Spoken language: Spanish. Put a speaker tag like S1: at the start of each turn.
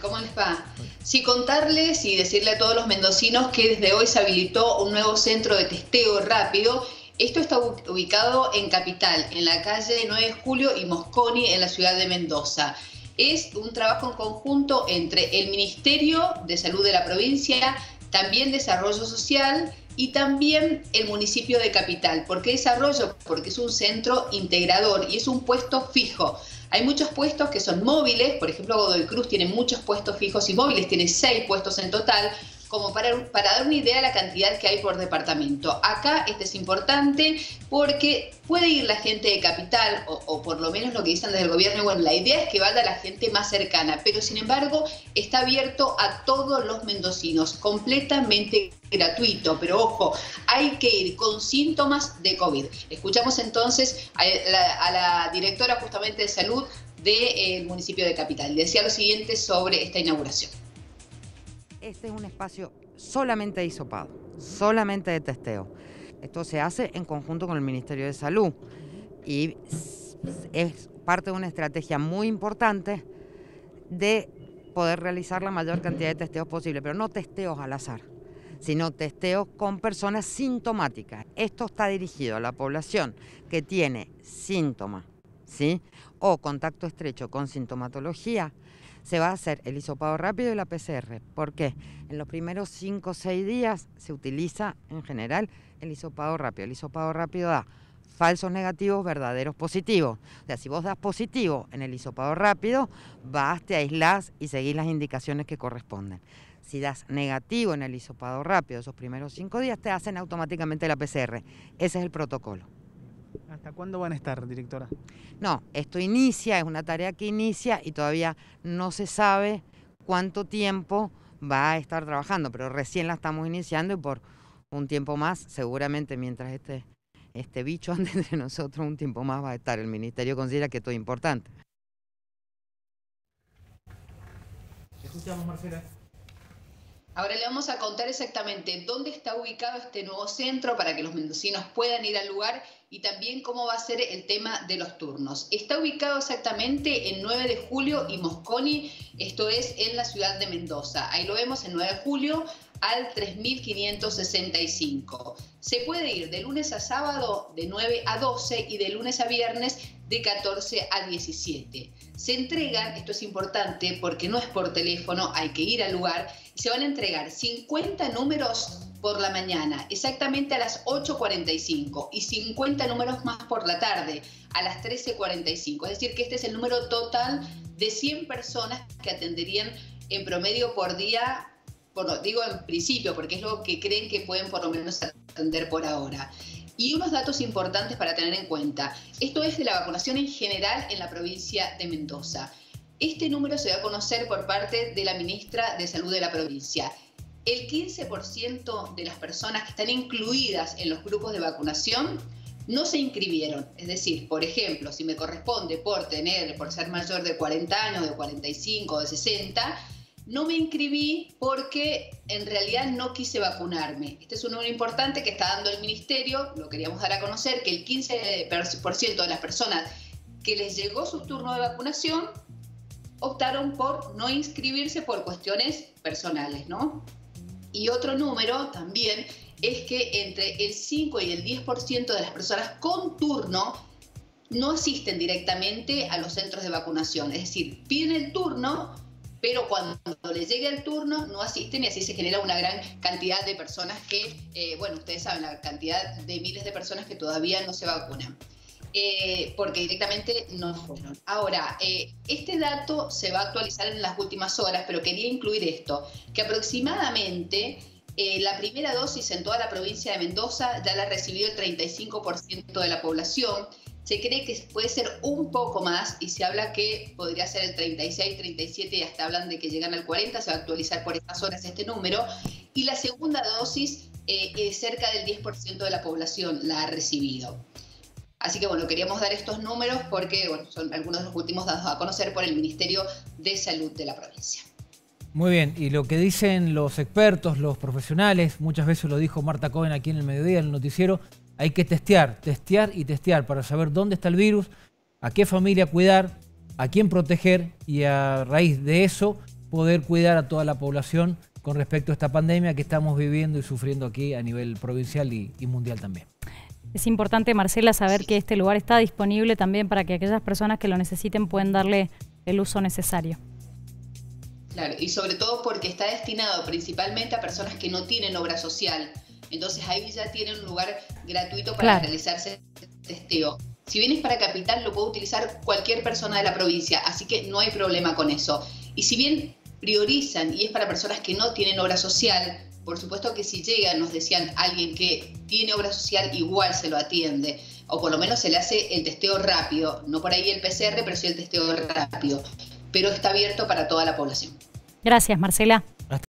S1: ¿Cómo les va? Sí, contarles y decirle a todos los mendocinos que desde hoy se habilitó un nuevo centro de testeo rápido. Esto está ubicado en Capital, en la calle 9 de Julio y Mosconi, en la ciudad de Mendoza. Es un trabajo en conjunto entre el Ministerio de Salud de la provincia, también Desarrollo Social y también el municipio de Capital. ¿Por qué desarrollo? Porque es un centro integrador y es un puesto fijo. Hay muchos puestos que son móviles, por ejemplo, Godoy Cruz tiene muchos puestos fijos y móviles, tiene seis puestos en total, como para, dar una idea de la cantidad que hay por departamento. Acá este es importante porque puede ir la gente de capital, o, por lo menos lo que dicen desde el gobierno, bueno, la idea es que vaya la gente más cercana, pero sin embargo está abierto a todos los mendocinos, completamente gratuito, pero ojo, hay que ir con síntomas de COVID. Escuchamos entonces a la, directora justamente de salud del municipio de Capital. Decía lo siguiente sobre esta inauguración.
S2: Este es un espacio solamente de hisopado, solamente de testeo. Esto se hace en conjunto con el Ministerio de Salud y es parte de una estrategia muy importante de poder realizar la mayor cantidad de testeos posible, pero no testeos al azar, sino testeos con personas sintomáticas. Esto está dirigido a la población que tiene síntomas, ¿sí? O contacto estrecho con sintomatología, se va a hacer el hisopado rápido y la PCR. ¿Por qué? En los primeros 5 o 6 días se utiliza en general el hisopado rápido. El hisopado rápido da falsos negativos, verdaderos positivos. O sea, si vos das positivo en el hisopado rápido, vas, te aislás y seguís las indicaciones que corresponden. Si das negativo en el hisopado rápido esos primeros 5 días, te hacen automáticamente la PCR. Ese es el protocolo.
S3: ¿Hasta cuándo van a estar, directora?
S2: No, esto inicia, es una tarea que inicia y todavía no se sabe cuánto tiempo va a estar trabajando, pero recién la estamos iniciando y por un tiempo más, seguramente mientras este, este bicho ande entre nosotros, un tiempo más va a estar. El Ministerio considera que esto es importante.
S1: Escuchamos, Marcela. Ahora le vamos a contar exactamente dónde está ubicado este nuevo centro para que los mendocinos puedan ir al lugar y también cómo va a ser el tema de los turnos. Está ubicado exactamente en 9 de julio y Mosconi, esto es en la ciudad de Mendoza. Ahí lo vemos en 9 de julio al 3565. Se puede ir de lunes a sábado de 9 a 12 y de lunes a viernes de 14 a 17. Se entregan, esto es importante porque no es por teléfono, hay que ir al lugar, se van a entregar 50 números por la mañana, exactamente a las 8.45, y 50 números más por la tarde, a las 13.45. Es decir, que este es el número total de 100 personas que atenderían en promedio por día, por, digo en principio, porque es lo que creen que pueden por lo menos atender por ahora. Y unos datos importantes para tener en cuenta. Esto es de la vacunación en general en la provincia de Mendoza. Este número se va a conocer por parte de la ministra de Salud de la provincia. El 15% de las personas que están incluidas en los grupos de vacunación no se inscribieron. Es decir, por ejemplo, si me corresponde por tener, por ser mayor de 40 años, de 45, de 60, no me inscribí porque en realidad no quise vacunarme. Este es un número importante que está dando el ministerio, lo queríamos dar a conocer, que el 15% de las personas que les llegó su turno de vacunación optaron por no inscribirse por cuestiones personales, ¿no? Y otro número también es que entre el 5 y el 10% de las personas con turno no asisten directamente a los centros de vacunación. Es decir, piden el turno, pero cuando les llegue el turno no asisten y así se genera una gran cantidad de personas que, eh, bueno, ustedes saben, la cantidad de miles de personas que todavía no se vacunan. Eh, porque directamente no fueron. Ahora, eh, este dato se va a actualizar en las últimas horas, pero quería incluir esto, que aproximadamente la primera dosis en toda la provincia de Mendoza ya la recibió el 35% de la población se cree que puede ser un poco más y se habla que podría ser el 36, 37 y hasta hablan de que llegan al 40, se va a actualizar por estas horas este número. Y la segunda dosis, eh, cerca del 10% de la población la ha recibido. Así que bueno, queríamos dar estos números porque son algunos de los últimos dados a conocer por el Ministerio de Salud de la provincia.
S3: Muy bien, y lo que dicen los expertos, los profesionales, muchas veces lo dijo Marta Cohen aquí en el mediodía, en el noticiero, hay que testear, testear y testear para saber dónde está el virus, a qué familia cuidar, a quién proteger y a raíz de eso poder cuidar a toda la población con respecto a esta pandemia que estamos viviendo y sufriendo aquí a nivel provincial y, mundial también.
S4: Es importante, Marcela, saber que este lugar está disponible también para que aquellas personas que lo necesiten puedan darle el uso necesario.
S1: Claro, y sobre todo porque está destinado principalmente a personas que no tienen obra social. Entonces ahí ya tienen un lugar gratuito para realizarse testeo. Si vienes para Capital, lo puede utilizar cualquier persona de la provincia, así que no hay problema con eso. Y si bien priorizan y es para personas que no tienen obra social, por supuesto que si llega, nos decían, alguien que tiene obra social, igual se lo atiende, o por lo menos se le hace el testeo rápido, no por ahí el PCR, pero sí el testeo rápido pero está abierto para toda la población.
S4: Gracias, Marcela.